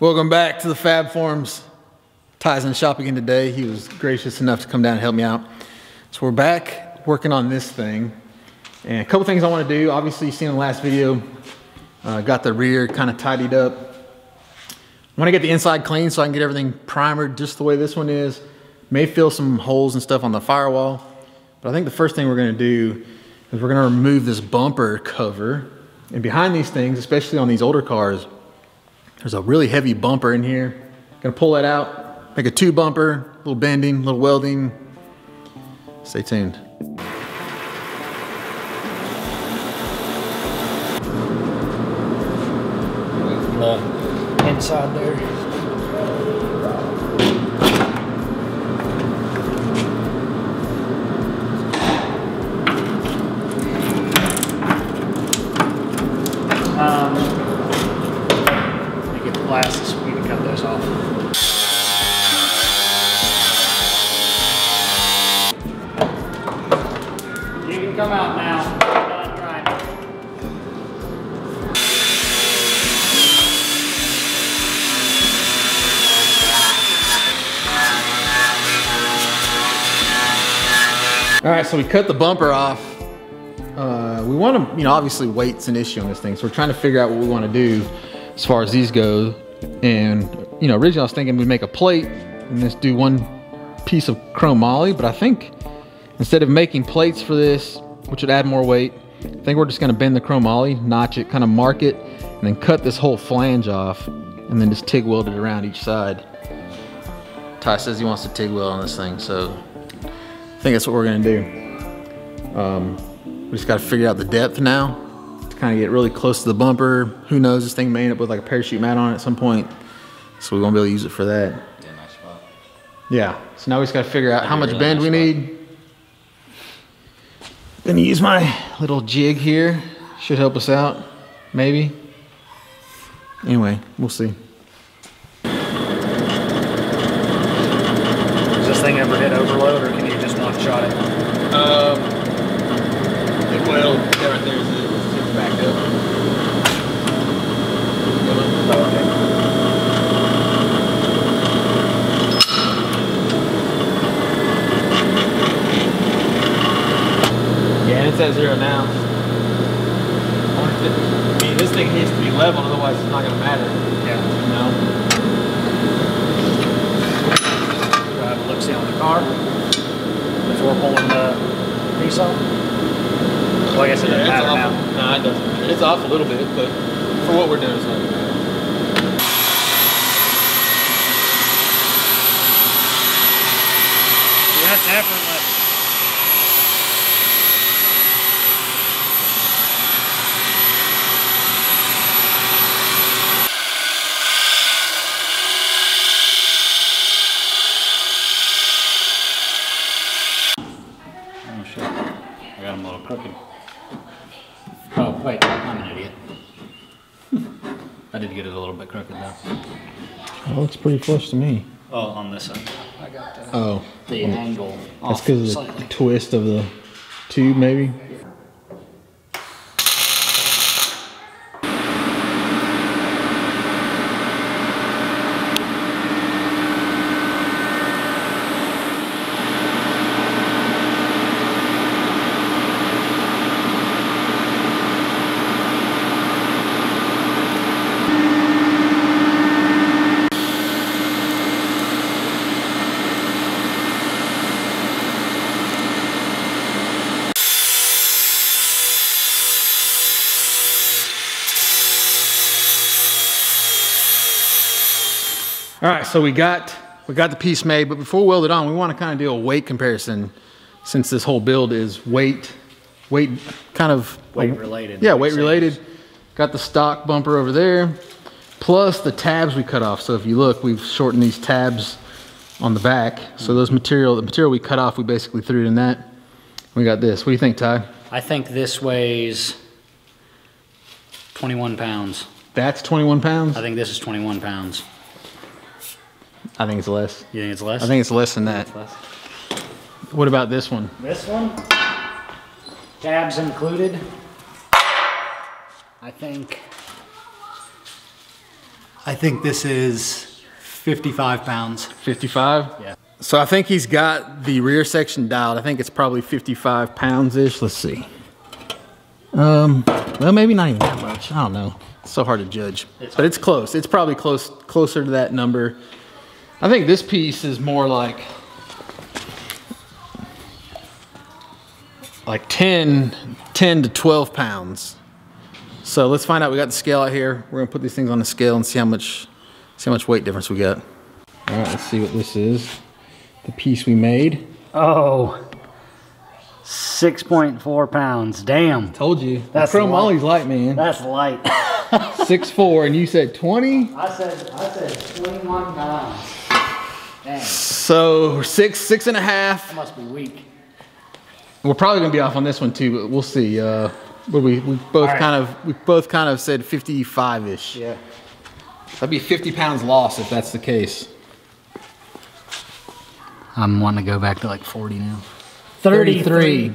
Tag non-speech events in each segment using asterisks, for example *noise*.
Welcome back to the Fab Forums Ty's in the shop again today. He was gracious enough to come down and help me out. So we're back working on this thing. And a couple things I want to do. Obviously, you seen in the last video, uh, got the rear kind of tidied up. I want to get the inside clean so I can get everything primered just the way this one is. May fill some holes and stuff on the firewall. But I think the first thing we're going to do is we're going to remove this bumper cover. And behind these things, especially on these older cars, there's a really heavy bumper in here. Gonna pull that out, make a tube bumper, a little bending, little welding. Stay tuned. The inside there. Um, glasses, we can cut those off. You can come out now. All right, so we cut the bumper off. Uh, we want to, you know, obviously weight's an issue on this thing, so we're trying to figure out what we want to do as far as these go. And you know, originally I was thinking we'd make a plate and just do one piece of chrome moly, but I think instead of making plates for this, which would add more weight, I think we're just gonna bend the chromoly, moly, notch it, kind of mark it, and then cut this whole flange off, and then just TIG weld it around each side. Ty says he wants to TIG weld on this thing, so I think that's what we're gonna do. Um, we just gotta figure out the depth now kind of get really close to the bumper. Who knows, this thing may end up with like a parachute mat on it at some point. So we won't be able to use it for that. Yeah, nice spot. Yeah, so now we just gotta figure out how That'd much really bend we nice need. Gonna use my little jig here. Should help us out, maybe. Anyway, we'll see. Does this thing ever hit overload or can you just one shot it? Um, it will. That right there is it. It's back up. Yeah, and it's at zero now. I wonder if it- I mean, this thing needs to be level, otherwise it's not gonna matter. Yeah. You know? Do I have a look see on the car before pulling the piece off? Well, I guess it doesn't it's matter off. now. No, it doesn't. It's off a little bit, but for what we're doing, it's not gonna matter. See, that's effortless. Oh shit. I got him a little crooked. *laughs* Oh, wait, I'm an idiot. *laughs* I did get it a little bit crooked though. It looks pretty flush to me. Oh, on this side. I got that. Oh, The oh. angle that's off because of the slightly. twist of the tube, maybe. All right, so we got we got the piece made, but before we weld it on, we want to kind of do a weight comparison, since this whole build is weight, weight kind of Weight related. Yeah, weight Same. related. Got the stock bumper over there, plus the tabs we cut off. So if you look, we've shortened these tabs on the back. So those material, the material we cut off, we basically threw it in that. We got this. What do you think, Ty? I think this weighs 21 pounds. That's 21 pounds. I think this is 21 pounds. I think it's less. You think it's less? I think it's less than that. less. What about this one? This one, tabs included. I think, I think this is 55 pounds. 55? Yeah. So I think he's got the rear section dialed. I think it's probably 55 pounds-ish. Let's see. Um, well, maybe not even that much. I don't know. It's so hard to judge. but it's close. It's probably close closer to that number. I think this piece is more like like 10, 10 to 12 pounds. So let's find out. We got the scale out here. We're gonna put these things on the scale and see how much see how much weight difference we got. All right, let's see what this is. The piece we made. Oh, 6.4 pounds. Damn. Told you. That's Pro. Molly's light, man. That's light. *laughs* Six four, and you said 20? I said, I said 21 pounds. Dang, So six, six and a half. that must be weak. We're probably gonna be off on this one too, but we'll see. Uh, but we, we both right. kind of we both kind of said 55-ish. Yeah. That'd be 50 pounds loss if that's the case. I'm wanting to go back to like 40 now. 33.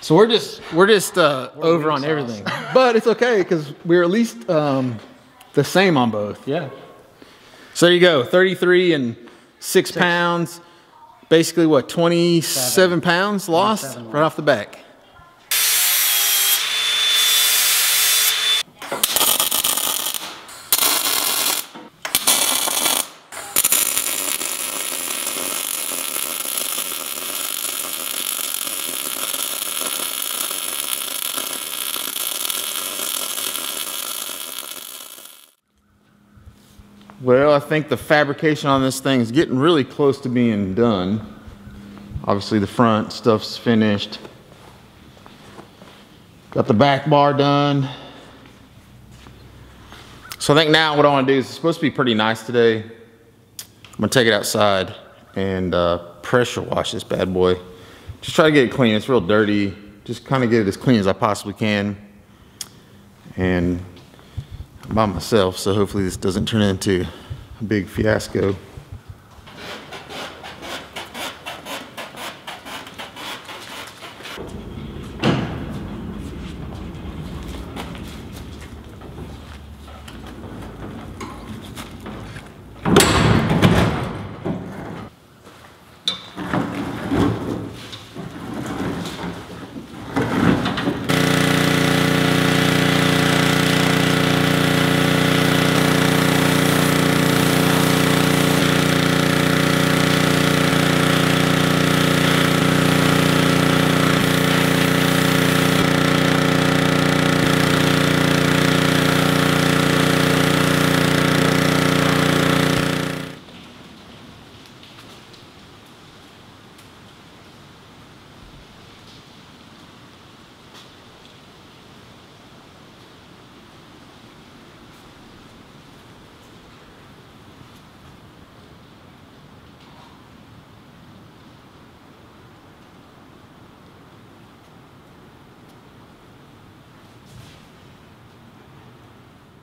So we're just we're just uh, over on everything, but it's okay because we're at least um, the same on both. Yeah. So there you go, 33 and six, pounds. Basically, what 27 pounds lost 27 right off the back. Well, I think the fabrication on this thing is getting really close to being done. Obviously, the front stuff's finished. Got the back bar done. So I think now what I want to do is it's supposed to be pretty nice today. I'm gonna take it outside and uh, pressure wash this bad boy. Just try to get it clean. It's real dirty. Just kind of get it as clean as I possibly can. And by myself, so hopefully this doesn't turn into a big fiasco.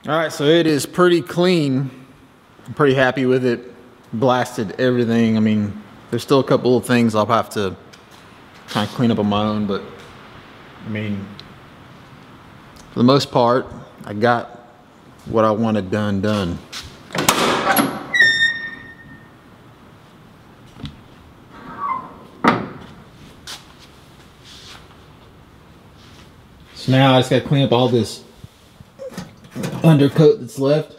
All right, so it is pretty clean. I'm pretty happy with it. Blasted everything. I mean, there's still a couple of things I'll have to kind of clean up on my own, but I mean, for the most part, I got what I wanted done done. So now I just gotta clean up all this undercoat that's left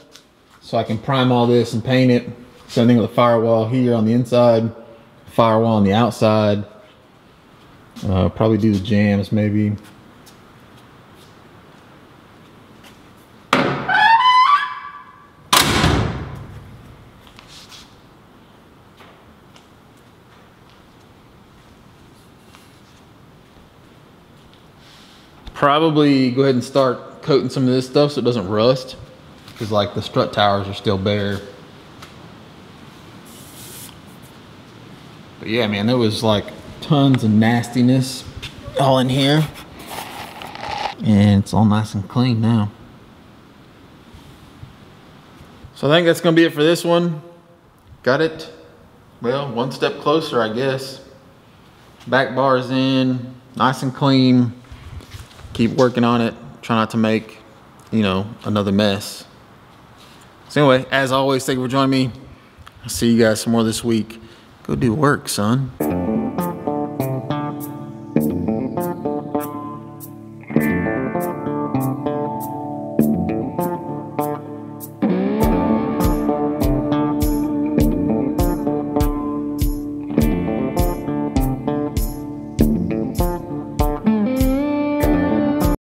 so I can prime all this and paint it. Same thing with the firewall here on the inside, firewall on the outside. Uh, probably do the jambs maybe. Probably go ahead and start coating some of this stuff so it doesn't rust. Because like the strut towers are still bare. But yeah, man, there was like tons of nastiness all in here. And it's all nice and clean now. So I think that's gonna be it for this one. Got it, well, one step closer, I guess. Back bars in, nice and clean. Keep working on it. Try not to make, you know, another mess. So anyway, as always, thank you for joining me. I'll see you guys some more this week. Go do work, son.